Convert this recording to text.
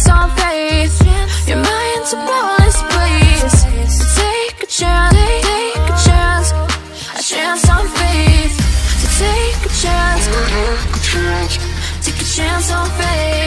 Chance on faith. Your mind's a ballast place. So take a chance, take a chance, a chance on faith. So take a chance, take a chance on faith.